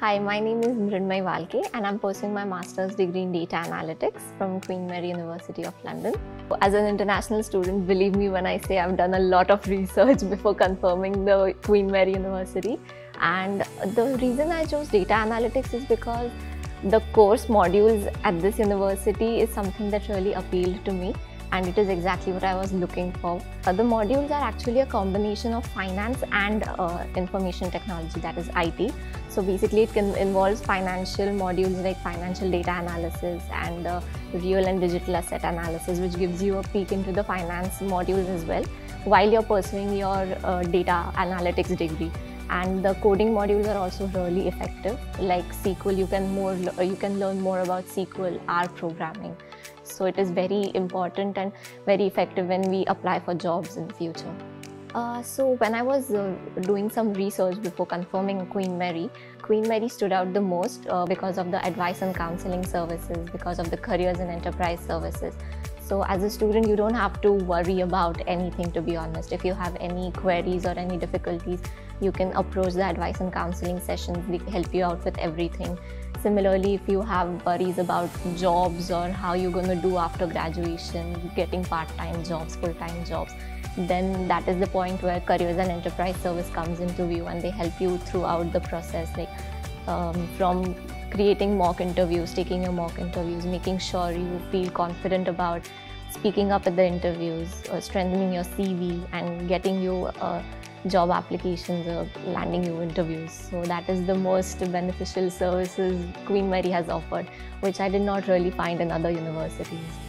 Hi, my name is Mrunmayee Walke and I'm pursuing my master's degree in data analytics from Queen Mary University of London. As an international student, believe me when I say I've done a lot of research before confirming the Queen Mary University. And the reason I chose data analytics is because the course modules at this university is something that really appealed to me and it is exactly what I was looking for. Uh, the modules are actually a combination of finance and uh, information technology, that is IT. So basically it can involves financial modules like financial data analysis and uh, real and digital asset analysis, which gives you a peek into the finance modules as well while you're pursuing your uh, data analytics degree and the coding modules are also really effective like sql you can more you can learn more about sql r programming so it is very important and very effective when we apply for jobs in the future uh, so when I was uh, doing some research before confirming Queen Mary, Queen Mary stood out the most uh, because of the advice and counseling services, because of the careers and enterprise services. So as a student, you don't have to worry about anything to be honest. If you have any queries or any difficulties, you can approach the advice and counseling sessions. They help you out with everything. Similarly, if you have worries about jobs or how you're going to do after graduation, getting part-time jobs, full-time jobs, then that is the point where careers and enterprise service comes into view and they help you throughout the process like um, from creating mock interviews, taking your mock interviews, making sure you feel confident about speaking up at the interviews, uh, strengthening your CV, and getting you uh, job applications or landing you interviews. So that is the most beneficial services Queen Mary has offered, which I did not really find in other universities.